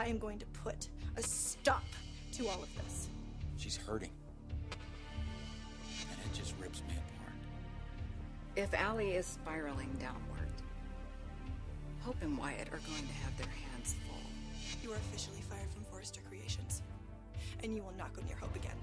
I am going to put a stop to all of this. She's hurting. And it just rips me apart. If Aly is spiraling downward, Hope and Wyatt are going to have their hands full. You are officially fired from Forrester Creations, and you will not go near Hope again.